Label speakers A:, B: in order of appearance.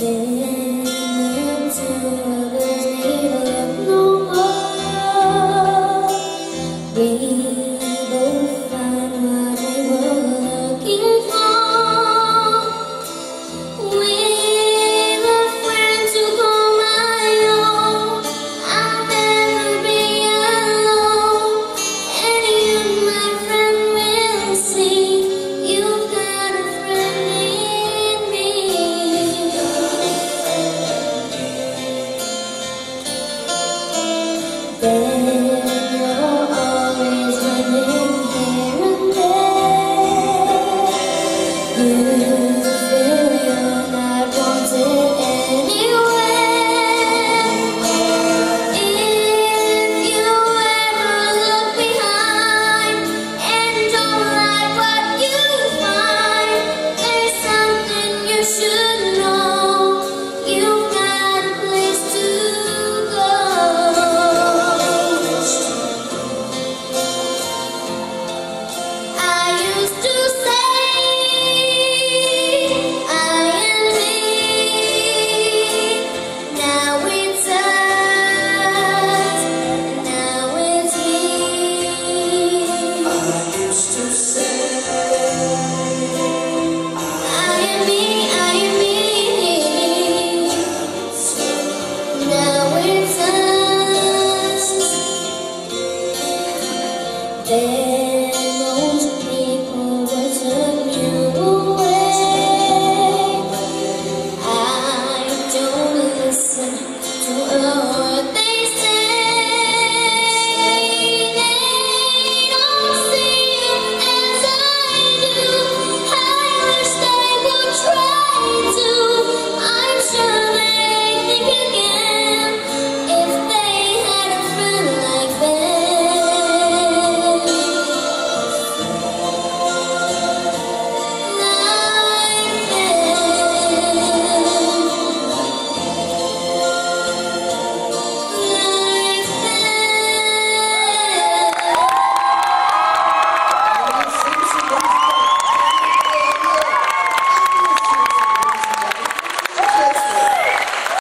A: to there.